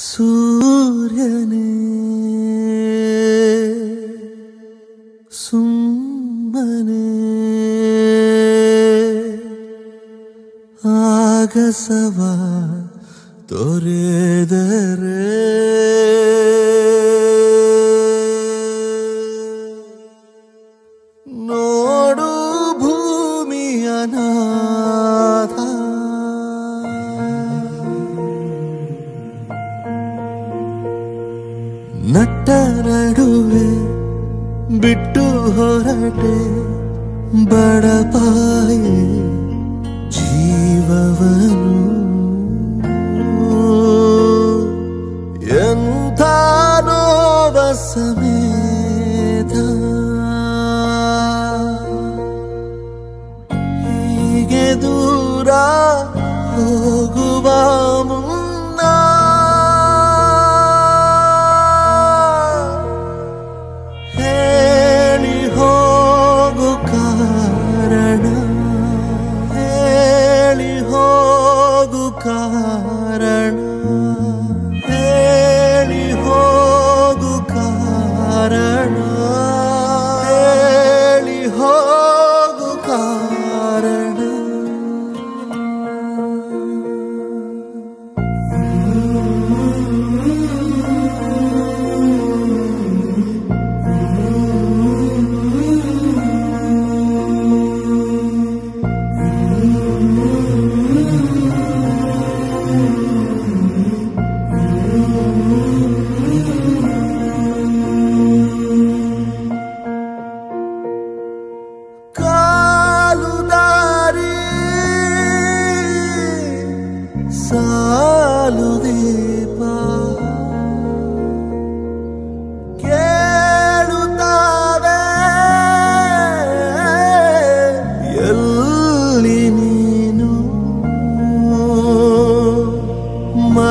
Suryane Sumane Agasava Toredere No ನಟ್ಟ ನಡುವೆ ಬಿಟ್ಟು ಹೊರಟೆ ಬಡಪಾಯಿ ಜೀವವನು ಎಂಥ ಸಮೇತ ಹೀಗೆ ದೂರ ಹೋಗುವ ಮುನ್ನ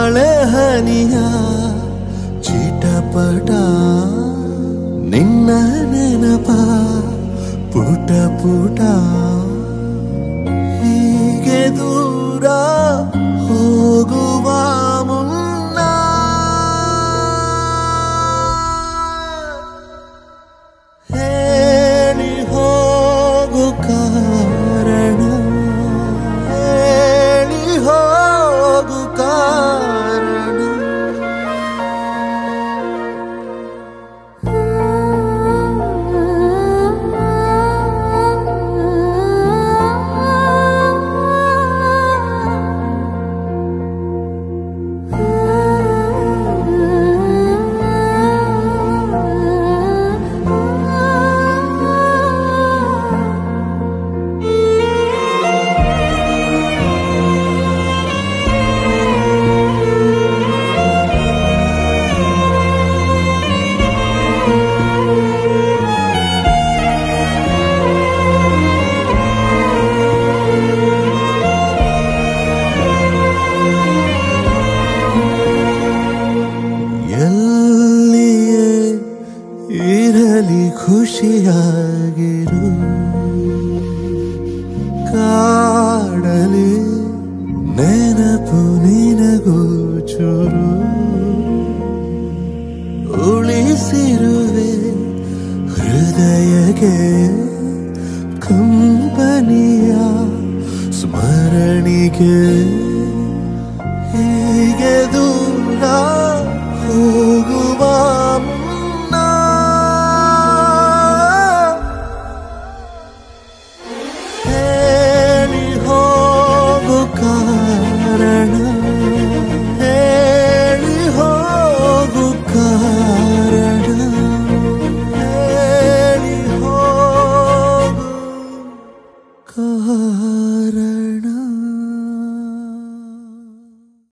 ಮಳೆ ಹನಿಯ ಚಿಟಪಟ. ನಿನ್ನ ನೆನಪ ಪುಟ ಪುಟ. ಹೀಗೆ ದೂರ ಹೋಗುವ ಖುಷಿಯಾಗಿರು. ಕಾಡಲಿ ನೆನಪು ನಿನಗೂ ಚೂರು. ಉಳಿಸಿರುವೆ ಹೃದಯಕ್ಕೆ ಕಂಪನಿಯ ಸ್ಮರಣಿಗೆ.